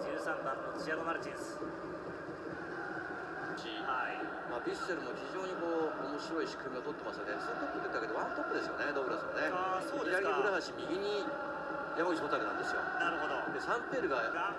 13番のチアド・マルチンス。はい。まあ、ビッセルも非常にこう面白い仕組みを取ってますよね、ツートップって言ったけど、ワントップですよね、ドグラスもね、あそうですか。左に古橋、右に山口蛍なんですよ、なるほど。でサンペールが